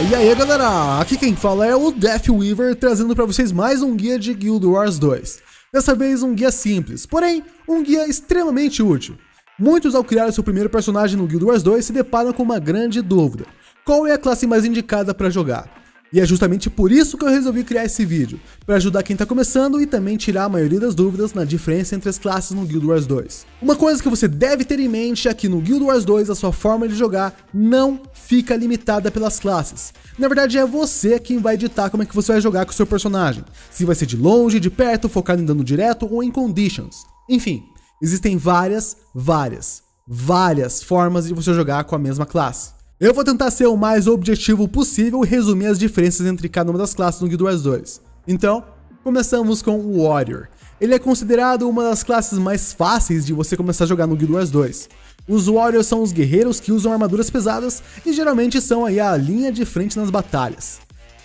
E aí galera, aqui quem fala é o Deathweaver trazendo para vocês mais um guia de Guild Wars 2. Dessa vez um guia simples, porém um guia extremamente útil. Muitos ao criar seu primeiro personagem no Guild Wars 2 se deparam com uma grande dúvida. Qual é a classe mais indicada para jogar? E é justamente por isso que eu resolvi criar esse vídeo, para ajudar quem está começando e também tirar a maioria das dúvidas na diferença entre as classes no Guild Wars 2. Uma coisa que você deve ter em mente é que no Guild Wars 2 a sua forma de jogar não fica limitada pelas classes. Na verdade é você quem vai ditar como é que você vai jogar com o seu personagem, se vai ser de longe, de perto, focado em dano direto ou em conditions. Enfim, existem várias, várias, várias formas de você jogar com a mesma classe. Eu vou tentar ser o mais objetivo possível e resumir as diferenças entre cada uma das classes no Guild Wars 2. Então, começamos com o Warrior. Ele é considerado uma das classes mais fáceis de você começar a jogar no Guild Wars 2. Os Warriors são os guerreiros que usam armaduras pesadas e geralmente são aí a linha de frente nas batalhas.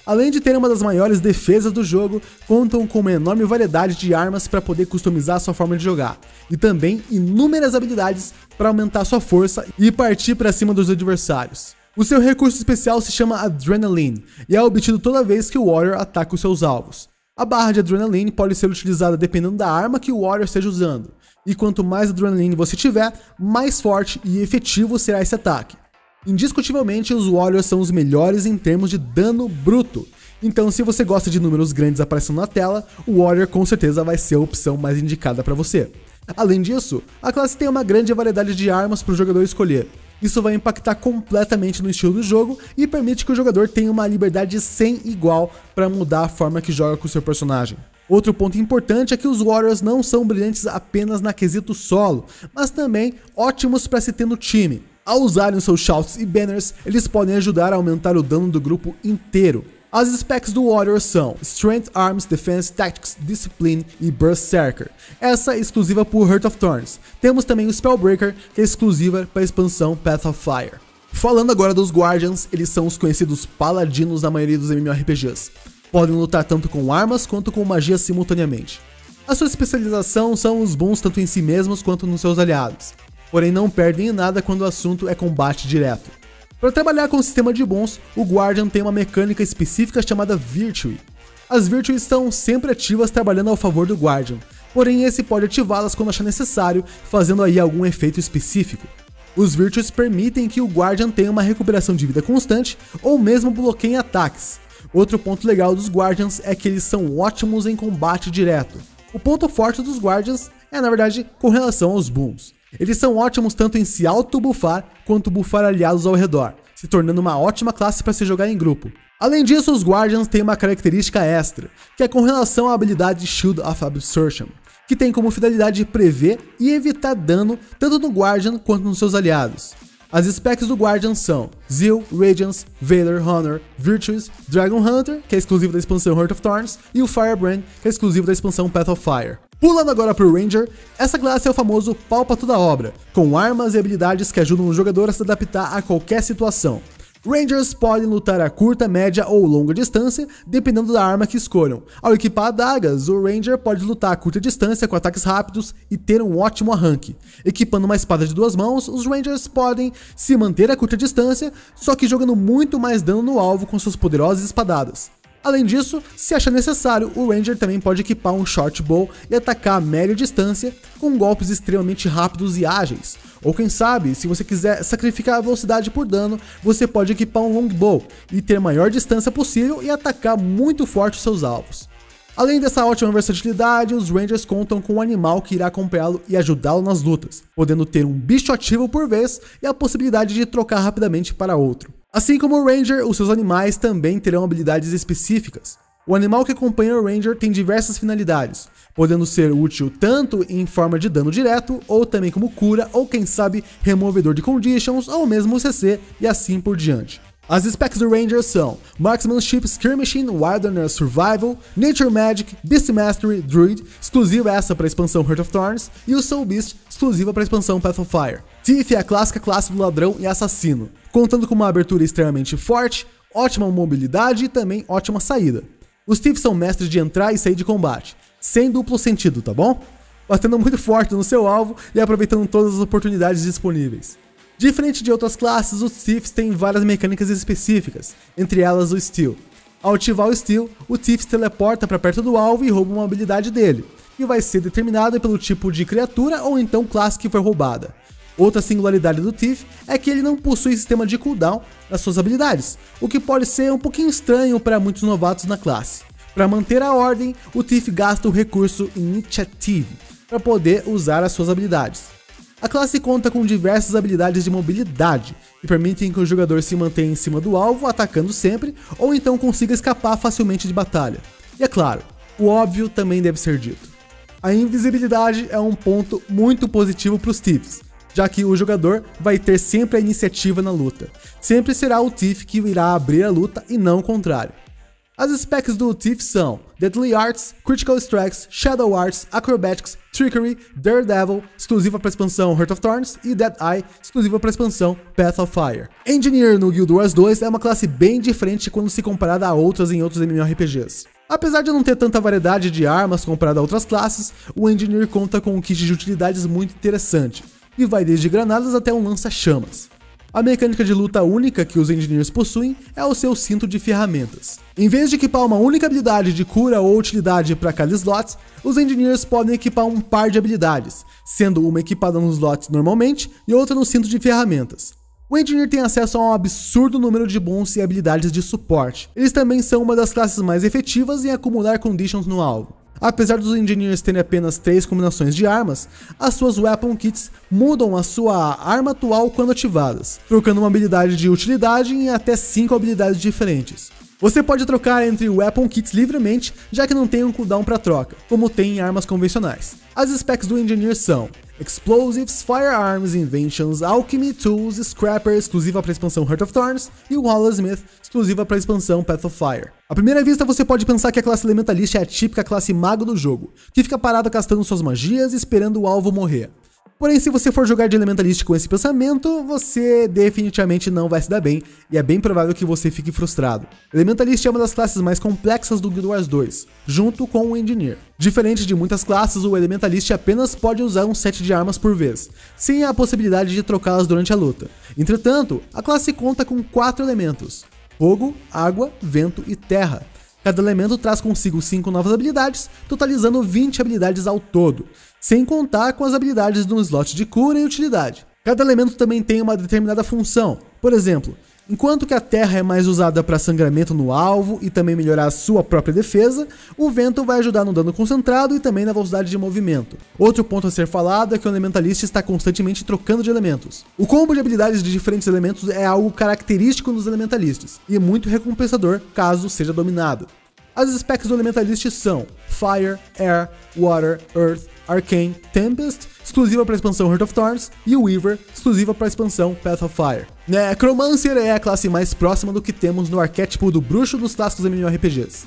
Além de ter uma das maiores defesas do jogo, contam com uma enorme variedade de armas para poder customizar sua forma de jogar, e também inúmeras habilidades para aumentar sua força e partir para cima dos adversários. O seu recurso especial se chama Adrenaline e é obtido toda vez que o Warrior ataca os seus alvos. A barra de Adrenaline pode ser utilizada dependendo da arma que o Warrior esteja usando, e quanto mais Adrenaline você tiver, mais forte e efetivo será esse ataque. Indiscutivelmente, os Warriors são os melhores em termos de dano bruto. Então, se você gosta de números grandes aparecendo na tela, o Warrior com certeza vai ser a opção mais indicada para você. Além disso, a classe tem uma grande variedade de armas para o jogador escolher. Isso vai impactar completamente no estilo do jogo e permite que o jogador tenha uma liberdade sem igual para mudar a forma que joga com seu personagem. Outro ponto importante é que os Warriors não são brilhantes apenas na quesito solo, mas também ótimos para se ter no time. Ao usarem seus shouts e banners, eles podem ajudar a aumentar o dano do grupo inteiro. As specs do Warrior são Strength, Arms, Defense, Tactics, Discipline e Berserker. Essa é exclusiva por Heart of Thorns. Temos também o Spellbreaker, que é exclusiva para a expansão Path of Fire. Falando agora dos Guardians, eles são os conhecidos paladinos da maioria dos MMORPGs. Podem lutar tanto com armas quanto com magia simultaneamente. A sua especialização são os bons tanto em si mesmos quanto nos seus aliados porém não perdem em nada quando o assunto é combate direto. Para trabalhar com o sistema de bons, o Guardian tem uma mecânica específica chamada Virtue. As Virtues estão sempre ativas trabalhando ao favor do Guardian, porém esse pode ativá-las quando achar necessário, fazendo aí algum efeito específico. Os Virtues permitem que o Guardian tenha uma recuperação de vida constante ou mesmo bloqueiem ataques. Outro ponto legal dos Guardians é que eles são ótimos em combate direto. O ponto forte dos Guardians é, na verdade, com relação aos Booms. Eles são ótimos tanto em se auto-buffar quanto bufar aliados ao redor, se tornando uma ótima classe para se jogar em grupo. Além disso, os Guardians têm uma característica extra, que é com relação à habilidade Shield of Absorption, que tem como finalidade prever e evitar dano tanto no Guardian quanto nos seus aliados. As specs do Guardian são Zeal, Radiance, Valor, Honor, Virtues, Dragon Hunter, que é exclusivo da expansão Heart of Thorns, e o Firebrand, que é exclusivo da expansão Path of Fire. Pulando agora pro Ranger, essa classe é o famoso pau pra toda obra, com armas e habilidades que ajudam o jogador a se adaptar a qualquer situação. Rangers podem lutar a curta, média ou longa distância, dependendo da arma que escolham. Ao equipar adagas, o Ranger pode lutar a curta distância com ataques rápidos e ter um ótimo arranque. Equipando uma espada de duas mãos, os Rangers podem se manter a curta distância, só que jogando muito mais dano no alvo com suas poderosas espadadas. Além disso, se achar necessário, o Ranger também pode equipar um Short Bow e atacar a média distância com golpes extremamente rápidos e ágeis. Ou quem sabe, se você quiser sacrificar a velocidade por dano, você pode equipar um Longbow e ter maior distância possível e atacar muito forte os seus alvos. Além dessa ótima versatilidade, os Rangers contam com um animal que irá acompanhá-lo e ajudá-lo nas lutas, podendo ter um bicho ativo por vez e a possibilidade de trocar rapidamente para outro. Assim como o Ranger, os seus animais também terão habilidades específicas. O animal que acompanha o Ranger tem diversas finalidades, podendo ser útil tanto em forma de dano direto, ou também como cura, ou quem sabe removedor de conditions, ou mesmo CC e assim por diante. As specs do Ranger são Marksmanship, Skirmishing, Wilderness Survival, Nature Magic, Beast Mastery, Druid, exclusiva essa para a expansão Heart of Thorns, e o Soul Beast, exclusiva para a expansão Path of Fire. Thief é a clássica classe do ladrão e assassino, contando com uma abertura extremamente forte, ótima mobilidade e também ótima saída. Os Thieves são mestres de entrar e sair de combate, sem duplo sentido, tá bom? Batendo muito forte no seu alvo e aproveitando todas as oportunidades disponíveis. Diferente de outras classes, os Thieves têm várias mecânicas específicas, entre elas o Steel. Ao ativar o Steel, o Thief teleporta para perto do alvo e rouba uma habilidade dele, que vai ser determinada pelo tipo de criatura ou então classe que foi roubada. Outra singularidade do Thief é que ele não possui sistema de cooldown das suas habilidades, o que pode ser um pouquinho estranho para muitos novatos na classe. Para manter a ordem, o Thief gasta o recurso Initiative para poder usar as suas habilidades. A classe conta com diversas habilidades de mobilidade, que permitem que o jogador se mantenha em cima do alvo, atacando sempre, ou então consiga escapar facilmente de batalha. E é claro, o óbvio também deve ser dito. A invisibilidade é um ponto muito positivo para os Thieves, já que o jogador vai ter sempre a iniciativa na luta. Sempre será o Thief que irá abrir a luta e não o contrário. As specs do Thief são Deadly Arts, Critical Strikes, Shadow Arts, Acrobatics, Trickery, Daredevil, exclusiva para expansão Heart of Thorns, e Dead Eye, exclusiva para expansão Path of Fire. Engineer no Guild Wars 2 é uma classe bem diferente quando se comparada a outras em outros MMORPGs. Apesar de não ter tanta variedade de armas comparada a outras classes, o Engineer conta com um kit de utilidades muito interessante, e vai desde granadas até um lança-chamas. A mecânica de luta única que os engineers possuem é o seu cinto de ferramentas. Em vez de equipar uma única habilidade de cura ou utilidade para cada slot, os engineers podem equipar um par de habilidades, sendo uma equipada nos slots normalmente e outra no cinto de ferramentas. O Engineer tem acesso a um absurdo número de bons e habilidades de suporte. Eles também são uma das classes mais efetivas em acumular conditions no alvo. Apesar dos Engineers terem apenas 3 combinações de armas, as suas Weapon Kits mudam a sua arma atual quando ativadas, trocando uma habilidade de utilidade em até 5 habilidades diferentes. Você pode trocar entre Weapon Kits livremente, já que não tem um cooldown para troca, como tem em armas convencionais. As specs do Engineer são Explosives, Firearms, Inventions, Alchemy, Tools, Scrapper, exclusiva para a expansão Heart of Thorns, e Hollow Smith, exclusiva para a expansão Path of Fire. À primeira vista, você pode pensar que a classe Elementalist é a típica classe mago do jogo, que fica parada castando suas magias e esperando o alvo morrer. Porém, se você for jogar de Elementalist com esse pensamento, você definitivamente não vai se dar bem, e é bem provável que você fique frustrado. Elementalist é uma das classes mais complexas do Guild Wars 2, junto com o Engineer. Diferente de muitas classes, o Elementalist apenas pode usar um set de armas por vez, sem a possibilidade de trocá-las durante a luta. Entretanto, a classe conta com quatro elementos: fogo, água, vento e terra. Cada elemento traz consigo 5 novas habilidades, totalizando 20 habilidades ao todo, sem contar com as habilidades no slot de cura e utilidade. Cada elemento também tem uma determinada função. Por exemplo, enquanto que a terra é mais usada para sangramento no alvo e também melhorar a sua própria defesa, o vento vai ajudar no dano concentrado e também na velocidade de movimento. Outro ponto a ser falado é que o elementalista está constantemente trocando de elementos. O combo de habilidades de diferentes elementos é algo característico dos elementalistas e muito recompensador caso seja dominado. As specs do Elementalist são Fire, Air, Water, Earth, Arcane, Tempest, exclusiva para a expansão Heart of Thorns, e Weaver, exclusiva para a expansão Path of Fire. Necromancer é a classe mais próxima do que temos no arquétipo do bruxo dos clássicos MMORPGs.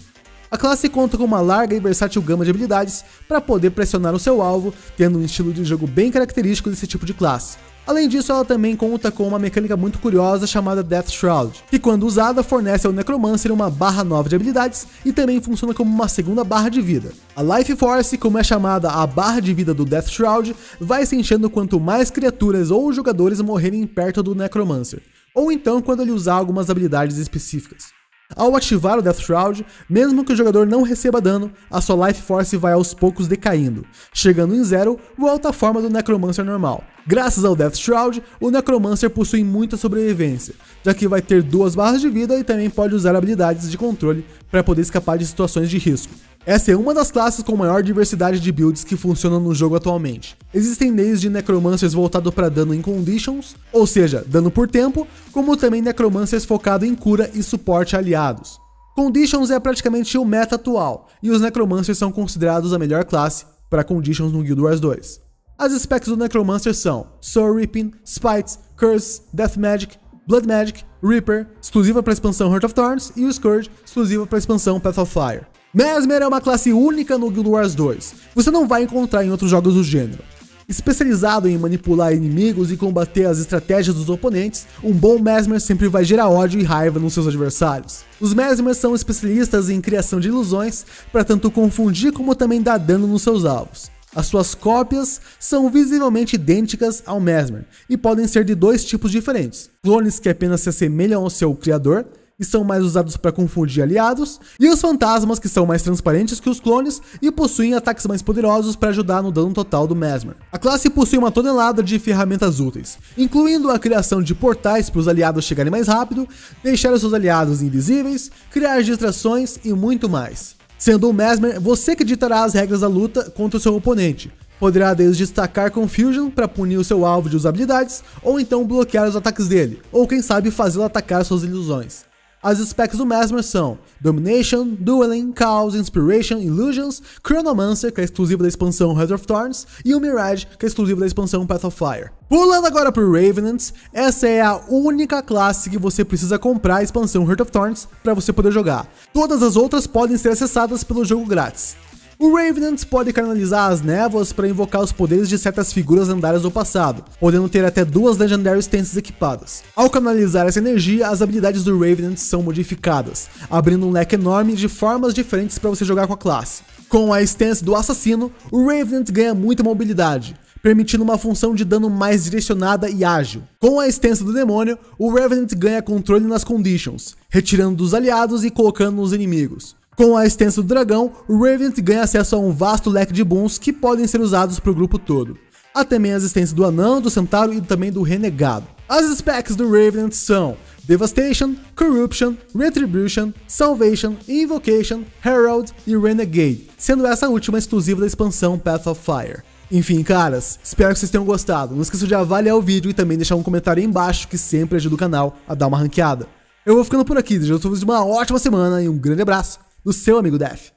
A classe conta com uma larga e versátil gama de habilidades para poder pressionar o seu alvo, tendo um estilo de jogo bem característico desse tipo de classe. Além disso, ela também conta com uma mecânica muito curiosa chamada Death Shroud, que quando usada fornece ao Necromancer uma barra nova de habilidades e também funciona como uma segunda barra de vida. A Life Force, como é chamada a barra de vida do Death Shroud, vai se enchendo quanto mais criaturas ou jogadores morrerem perto do Necromancer, ou então quando ele usar algumas habilidades específicas. Ao ativar o Death Shroud, mesmo que o jogador não receba dano, a sua Life Force vai aos poucos decaindo. Chegando em zero, volta à forma do Necromancer normal. Graças ao Death Shroud, o Necromancer possui muita sobrevivência, já que vai ter duas barras de vida e também pode usar habilidades de controle para poder escapar de situações de risco. Essa é uma das classes com maior diversidade de builds que funcionam no jogo atualmente. Existem desde Necromancers voltado para dano em conditions, ou seja, dano por tempo, como também Necromancers focado em cura e suporte aliados. Conditions é praticamente o meta atual, e os Necromancers são considerados a melhor classe para Conditions no Guild Wars 2. As specs do Necromancer são Soul Reaping, Spites, Curse, Death Magic, Blood Magic, Reaper, exclusiva para a expansão Heart of Thorns, e o Scourge, exclusiva para a expansão Path of Fire. Mesmer é uma classe única no Guild Wars 2. Você não vai encontrar em outros jogos do gênero. Especializado em manipular inimigos e combater as estratégias dos oponentes, um bom Mesmer sempre vai gerar ódio e raiva nos seus adversários. Os Mesmers são especialistas em criação de ilusões para tanto confundir como também dar dano nos seus alvos. As suas cópias são visivelmente idênticas ao Mesmer e podem ser de dois tipos diferentes: clones que apenas se assemelham ao seu criador e são mais usados para confundir aliados, e os fantasmas que são mais transparentes que os clones e possuem ataques mais poderosos para ajudar no dano total do Mesmer. A classe possui uma tonelada de ferramentas úteis, incluindo a criação de portais para os aliados chegarem mais rápido, deixar os seus aliados invisíveis, criar distrações e muito mais. Sendo o Mesmer, você que ditará as regras da luta contra o seu oponente, Poderá desde destacar Confusion para punir o seu alvo de usabilidades, ou então bloquear os ataques dele, ou quem sabe fazê-lo atacar suas ilusões. As specs do Mesmer são Domination, Dueling, Chaos, Inspiration, Illusions, Chronomancer, que é exclusiva da expansão Heart of Thorns, e o Mirage, que é exclusiva da expansão Path of Fire. Pulando agora para Revenants, essa é a única classe que você precisa comprar a expansão Heart of Thorns para você poder jogar. Todas as outras podem ser acessadas pelo jogo grátis. O Revenant pode canalizar as névoas para invocar os poderes de certas figuras lendárias do passado, podendo ter até duas Legendary Stances equipadas. Ao canalizar essa energia, as habilidades do Revenant são modificadas, abrindo um leque enorme de formas diferentes para você jogar com a classe. Com a stance do assassino, o Revenant ganha muita mobilidade, permitindo uma função de dano mais direcionada e ágil. Com a stance do demônio, o Revenant ganha controle nas conditions, retirando dos aliados e colocando nos inimigos. Com a extensão do dragão, Revenant ganha acesso a um vasto leque de boons que podem ser usados para o grupo todo. Há também as existências do Anão, do Centauro e também do Renegado. As specs do Revenant são Devastation, Corruption, Retribution, Salvation, Invocation, Herald e Renegade, sendo essa última exclusiva da expansão Path of Fire. Enfim, caras, espero que vocês tenham gostado. Não esqueça de avaliar o vídeo e também deixar um comentário aí embaixo que sempre ajuda o canal a dar uma ranqueada. Eu vou ficando por aqui, desejo a todos uma ótima semana e um grande abraço do seu amigo Def.